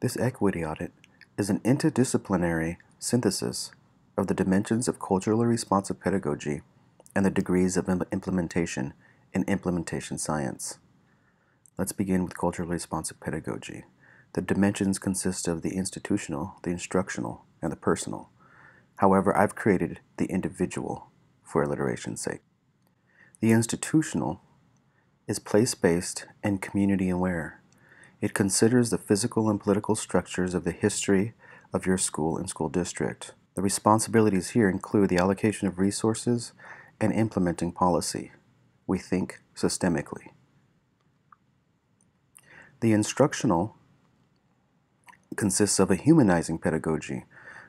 This equity audit is an interdisciplinary synthesis of the dimensions of culturally responsive pedagogy and the degrees of implementation in implementation science. Let's begin with culturally responsive pedagogy. The dimensions consist of the institutional, the instructional, and the personal. However, I've created the individual for alliteration's sake. The institutional is place-based and community-aware. It considers the physical and political structures of the history of your school and school district. The responsibilities here include the allocation of resources and implementing policy. We think systemically. The instructional consists of a humanizing pedagogy,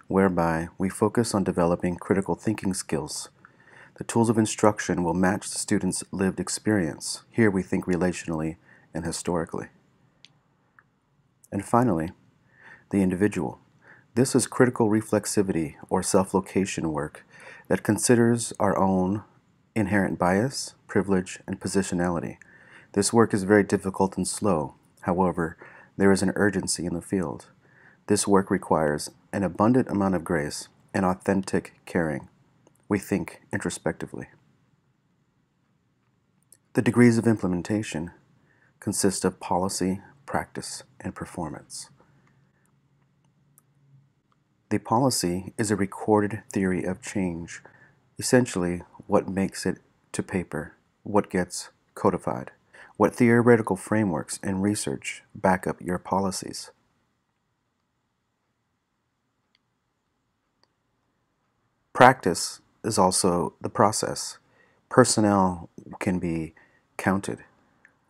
whereby we focus on developing critical thinking skills. The tools of instruction will match the student's lived experience. Here we think relationally and historically. And finally, the individual. This is critical reflexivity or self-location work that considers our own inherent bias, privilege, and positionality. This work is very difficult and slow. However, there is an urgency in the field. This work requires an abundant amount of grace and authentic caring. We think introspectively. The degrees of implementation consist of policy, practice, and performance. The policy is a recorded theory of change, essentially what makes it to paper, what gets codified, what theoretical frameworks and research back up your policies. Practice is also the process. Personnel can be counted.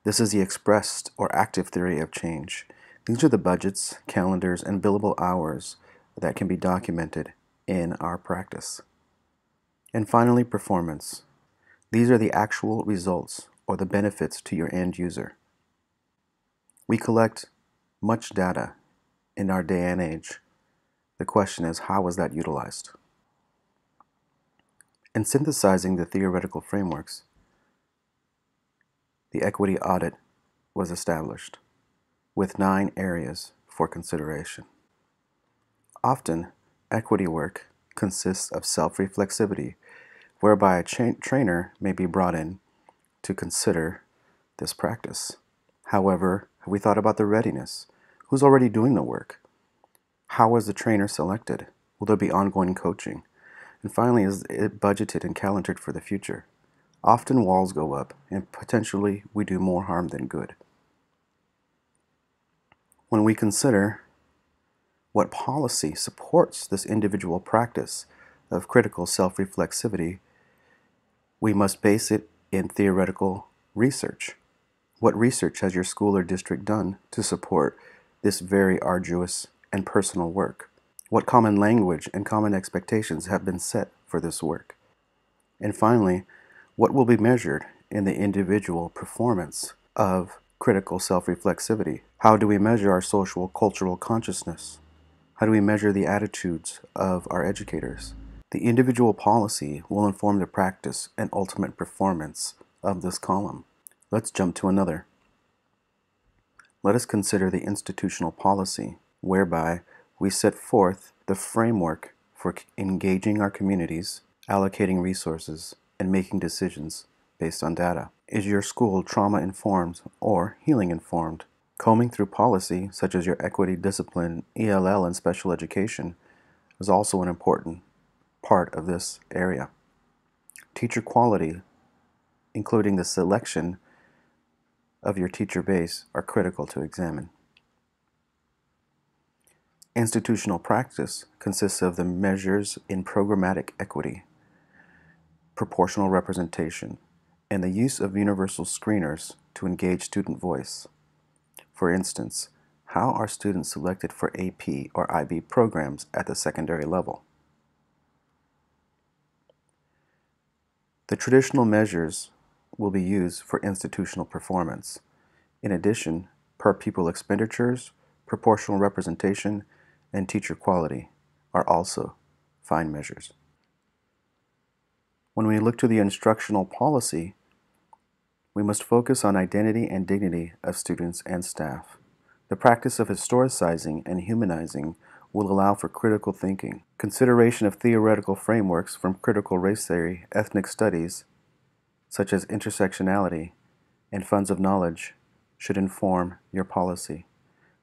This is the expressed or active theory of change. These are the budgets, calendars, and billable hours that can be documented in our practice. And finally, performance. These are the actual results or the benefits to your end user. We collect much data in our day and age. The question is, how was that utilized? In synthesizing the theoretical frameworks, the equity audit was established with nine areas for consideration. Often, equity work consists of self-reflexivity, whereby a trainer may be brought in to consider this practice. However, have we thought about the readiness? Who's already doing the work? How was the trainer selected? Will there be ongoing coaching? And finally, is it budgeted and calendared for the future? Often walls go up, and potentially we do more harm than good. When we consider what policy supports this individual practice of critical self-reflexivity, we must base it in theoretical research. What research has your school or district done to support this very arduous and personal work? What common language and common expectations have been set for this work? And finally, what will be measured in the individual performance of critical self-reflexivity? How do we measure our social cultural consciousness? How do we measure the attitudes of our educators? The individual policy will inform the practice and ultimate performance of this column. Let's jump to another. Let us consider the institutional policy, whereby we set forth the framework for engaging our communities, allocating resources, and making decisions based on data. Is your school trauma informed or healing informed? Combing through policy, such as your equity, discipline, ELL, and special education, is also an important part of this area. Teacher quality, including the selection of your teacher base, are critical to examine. Institutional practice consists of the measures in programmatic equity, proportional representation, and the use of universal screeners to engage student voice. For instance, how are students selected for AP or IB programs at the secondary level? The traditional measures will be used for institutional performance. In addition, per pupil expenditures, proportional representation, and teacher quality are also fine measures. When we look to the instructional policy, we must focus on identity and dignity of students and staff. The practice of historicizing and humanizing will allow for critical thinking. Consideration of theoretical frameworks from critical race theory, ethnic studies, such as intersectionality, and funds of knowledge should inform your policy.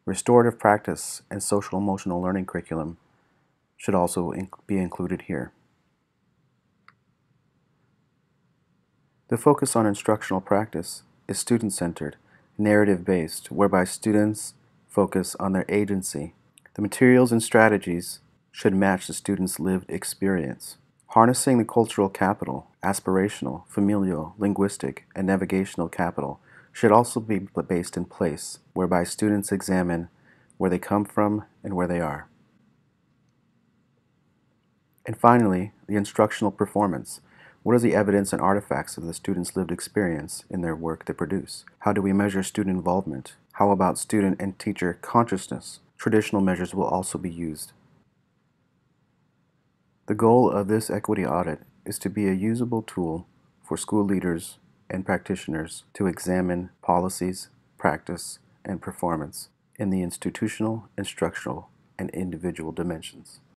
Restorative practice and social emotional learning curriculum should also be included here. The focus on instructional practice is student centered, narrative based, whereby students focus on their agency. The materials and strategies should match the student's lived experience. Harnessing the cultural capital, aspirational, familial, linguistic, and navigational capital should also be based in place, whereby students examine where they come from and where they are. And finally, the instructional performance. What is the evidence and artifacts of the student's lived experience in their work they produce? How do we measure student involvement? How about student and teacher consciousness? Traditional measures will also be used. The goal of this equity audit is to be a usable tool for school leaders and practitioners to examine policies, practice, and performance in the institutional, instructional, and individual dimensions.